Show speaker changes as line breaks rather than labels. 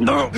No.